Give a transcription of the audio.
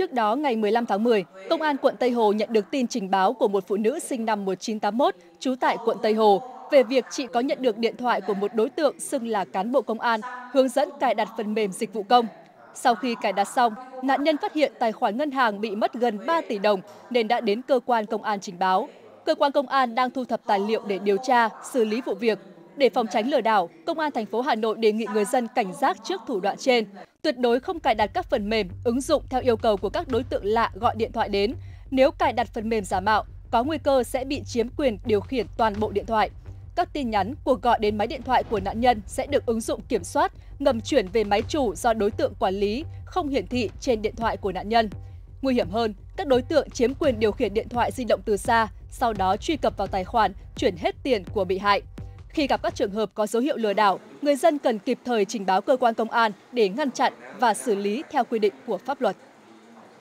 Trước đó, ngày 15 tháng 10, Công an quận Tây Hồ nhận được tin trình báo của một phụ nữ sinh năm 1981, trú tại quận Tây Hồ, về việc chị có nhận được điện thoại của một đối tượng xưng là cán bộ công an, hướng dẫn cài đặt phần mềm dịch vụ công. Sau khi cài đặt xong, nạn nhân phát hiện tài khoản ngân hàng bị mất gần 3 tỷ đồng nên đã đến cơ quan công an trình báo. Cơ quan công an đang thu thập tài liệu để điều tra, xử lý vụ việc. Để phòng tránh lừa đảo, Công an thành phố Hà Nội đề nghị người dân cảnh giác trước thủ đoạn trên, tuyệt đối không cài đặt các phần mềm, ứng dụng theo yêu cầu của các đối tượng lạ gọi điện thoại đến. Nếu cài đặt phần mềm giả mạo, có nguy cơ sẽ bị chiếm quyền điều khiển toàn bộ điện thoại. Các tin nhắn, cuộc gọi đến máy điện thoại của nạn nhân sẽ được ứng dụng kiểm soát, ngầm chuyển về máy chủ do đối tượng quản lý, không hiển thị trên điện thoại của nạn nhân. Nguy hiểm hơn, các đối tượng chiếm quyền điều khiển điện thoại di động từ xa, sau đó truy cập vào tài khoản, chuyển hết tiền của bị hại. Khi gặp các trường hợp có dấu hiệu lừa đảo, người dân cần kịp thời trình báo cơ quan công an để ngăn chặn và xử lý theo quy định của pháp luật.